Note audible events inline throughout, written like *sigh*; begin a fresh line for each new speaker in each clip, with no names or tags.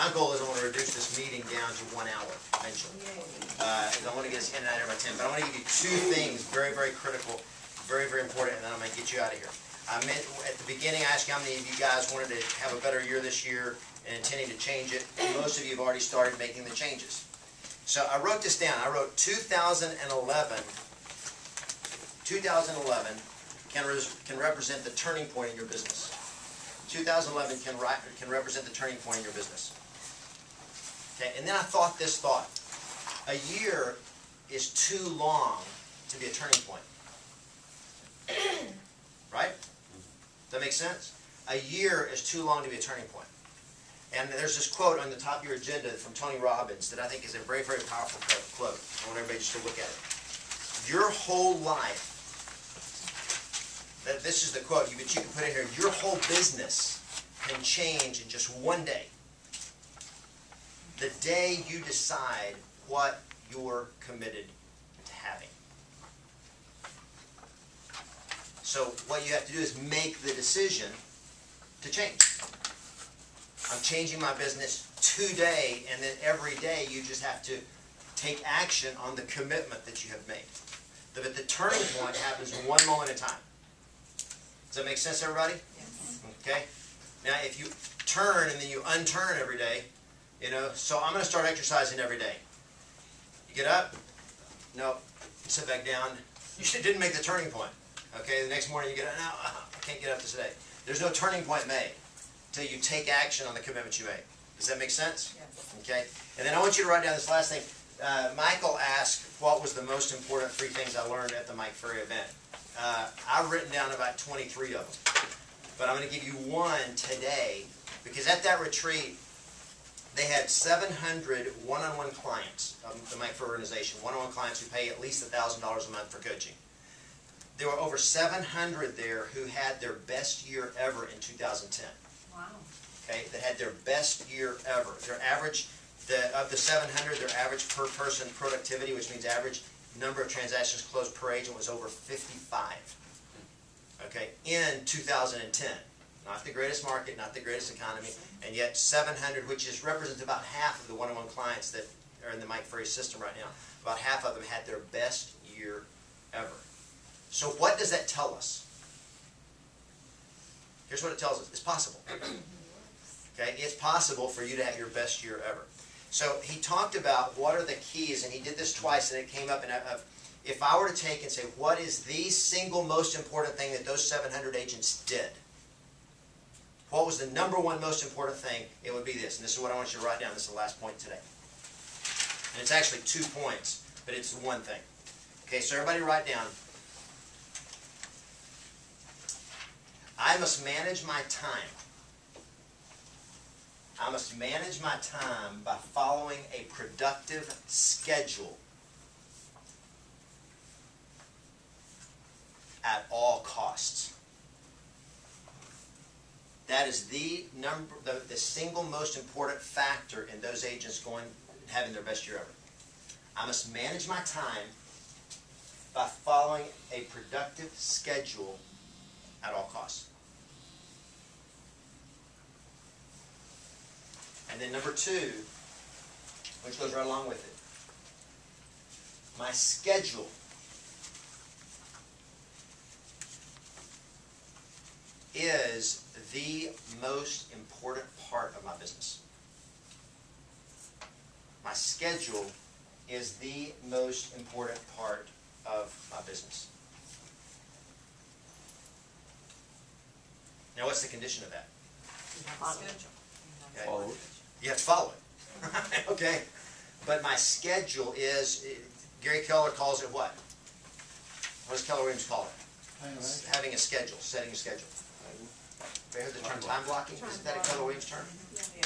my goal is I wanna reduce this meeting down to one hour eventually. Uh, I wanna get us in and out of by ten, but I wanna give you two things, very, very critical, very, very important, and then I'm gonna get you out of here. I meant, at the beginning, I asked you how many of you guys wanted to have a better year this year and intending to change it. Most of you have already started making the changes. So I wrote this down, I wrote 2011, 2011 can, res- can represent the turning point in your business. 2011 can, can represent the turning point in your business. Okay, and then I thought this thought. A year is too long to be a turning point. *clears throat* Right? Does that make sense? A year is too long to be a turning point. And there's this quote on the top of your agenda from Tony Robbins that I think is a very, very powerful quote-. I want everybody just to look at it. Your whole life, that this is the quote, you- but you can put in here, your whole business can change in just one day. The day you decide what you're committed to having. So what you have to do is make the decision to change. I'm changing my business today, and then every day you just have to take action on the commitment that you have made. The- But the turning point happens one moment at a time. Does that make sense, everybody? Okay? Now, if you turn and then you unturn every day, you know, so I'm gonna start exercising every day. You get up? Nope. Sit back down. You *laughs* didn't make the turning point. Okay, the next morning you get up, no, *laughs* I can't get up today. There's no turning point made until you take action on the commitment you made. Does that make sense?
Yes.
Okay? And then I want you to write down this last thing. Uh, Michael asked what was the most important three things I learned at the Mike Ferry event. Uh, I've written down about 23 of them. But I'm going to give you one today because at that retreat, they had 700 one-on-one clients of the Mike organization, one-on-one clients who pay at least $1,000 a month for coaching. There were over 700 there who had their best year ever in 2010
Wow.
okay, that had their best year ever. Their average, the, of the seven hundred, their average per person productivity, which means average number of transactions closed per agent was over fifty-five. Okay, in two thousand and ten. Not the greatest market, not the greatest economy, and yet seven hundred, which is, represents about half of the one-on-one clients that are in the Mike Ferry system right now. About half of them had their best year ever. So what does that tell us? Here's what it tells us. It's possible. *coughs* Okay, it's possible for you to have your best year ever. So he talked about what are the keys, and he did this twice, and it came up. And if I were to take and say, what is the single most important thing that those 700 agents did? What was the number one most important thing? It would be this, and this is what I want you to write down. This is the last point today, and it's actually two points, but it's one thing. Okay, so everybody write down. I must manage my time. I must manage my time by following a productive schedule at all costs. That is the number, the, the single most important factor in those agents going, having their best year ever. I must manage my time by following a productive schedule at all costs. And then number two, which goes right along with it, my schedule is the most important part of my business. My schedule is the most important part of my business. Now, what's the condition of that?
Schedule.
Okay.
Follow it.
You have to follow it. *laughs* okay? But my schedule is, eh, Gary Keller calls it what? What does Keller Williams call it? Having a schedule, setting a schedule. Have you heard the term time blocking? Isn't that a Keller Williams term?
Yeah.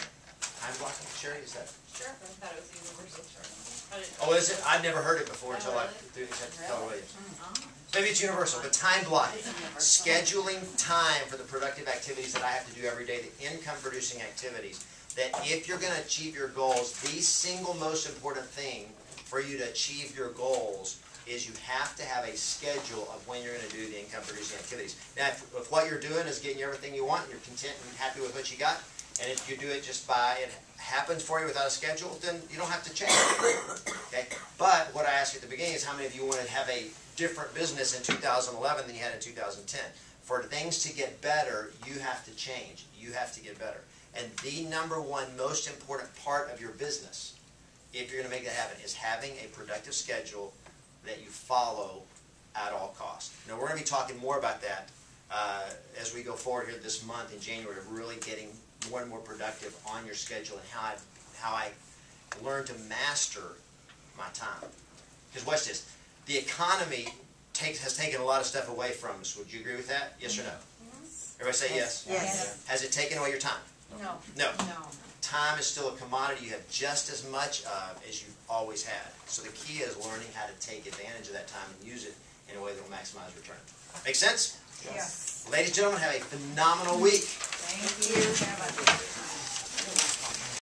Time blocking, Sherry, is that?
Sure, I thought it was a universal term. I didn't-
Oh, is it? I've never heard it before oh, until I,
Oh,
through said
Really?
Keller Williams.
Mm, oh.
Maybe it's universal, but time blocking. Scheduling time for the productive activities that I have to do every day, the income producing activities. That if you're gonna achieve your goals, the single most important thing for you to achieve your goals is you have to have a schedule of when you're gonna do the income producing activities. Now, if, if what you're doing is getting everything you want, you're content and happy with what you got, And if you do it just by, it happens for you without a schedule, then you don't have to change. Okay? But what I asked you at the beginning is how many of you want to have a different business in 2011 than you had in 2010? For things to get better, you have to change. You have to get better. And the number one most important part of your business, if you're going to make that happen, is having a productive schedule that you follow at all costs. Now, we're going to be talking more about that uh, as we go forward here this month in January, of really getting more and more productive on your schedule and how I, how I learn to master my time. Because watch this, the economy takes, has taken a lot of stuff away from us. Would you agree with that? Yes or no? Everybody say yes.
Yes.
Has it taken away your time?
No.
No.
No.
Time is still a commodity you have just as much of as you've always had. So the key is learning how to take advantage of that time and use it in a way that will maximize return. Make sense?
Yes.
Ladies and gentlemen, have a phenomenal week.
Thank you.